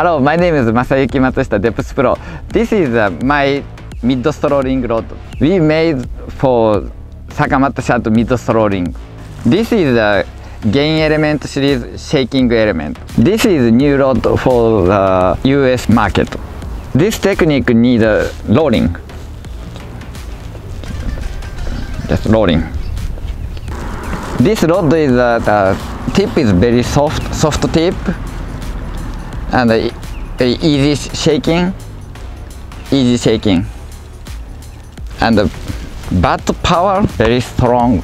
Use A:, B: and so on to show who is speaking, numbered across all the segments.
A: Hello, my name is Masayuki Matsushita, deps Pro. This is uh, my mid strolling rod. We made for Sakamata Shad mid strolling. This is a gain element series shaking element. This is new rod for the US market. This technique needs uh, rolling. Just rolling. This rod is uh, the tip is very soft, soft tip, and easy shaking, easy shaking, and the bat power very strong.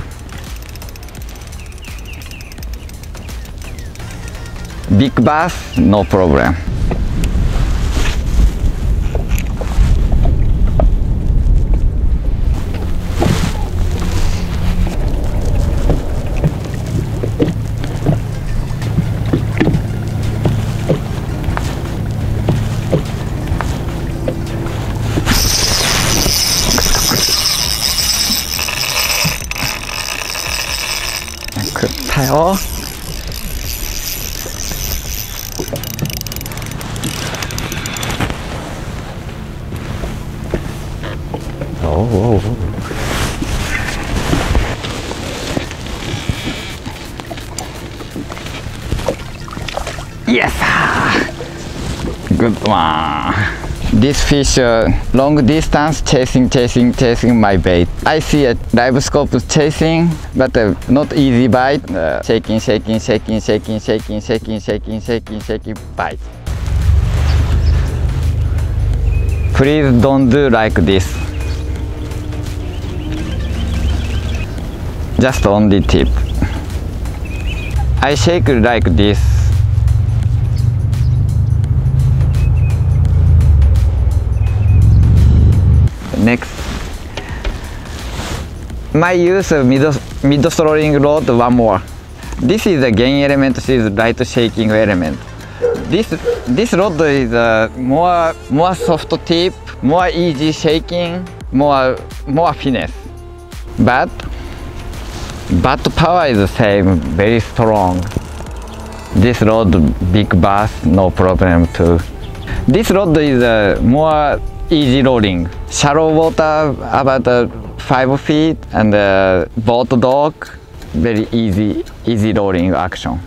A: Big bass, no problem. たよ。おおおおイエスグッドマン This fish uh, long distance chasing, chasing, chasing my bait. I see a LiveScope chasing, but uh, not easy bite. Uh, shaking, shaking, shaking, shaking, shaking, shaking, shaking, shaking, shaking bite. Please don't do like this. Just on the tip. I shake like this. Next. My use of mid, mid strolling rod one more. This is the gain element, this is light shaking element. This this rod is more more soft tip, more easy shaking, more more finesse. But but power is the same, very strong. This rod big bass, no problem too. This rod is uh, more easy rolling. Shallow water about uh, five feet and uh, boat dock, very easy easy rolling action.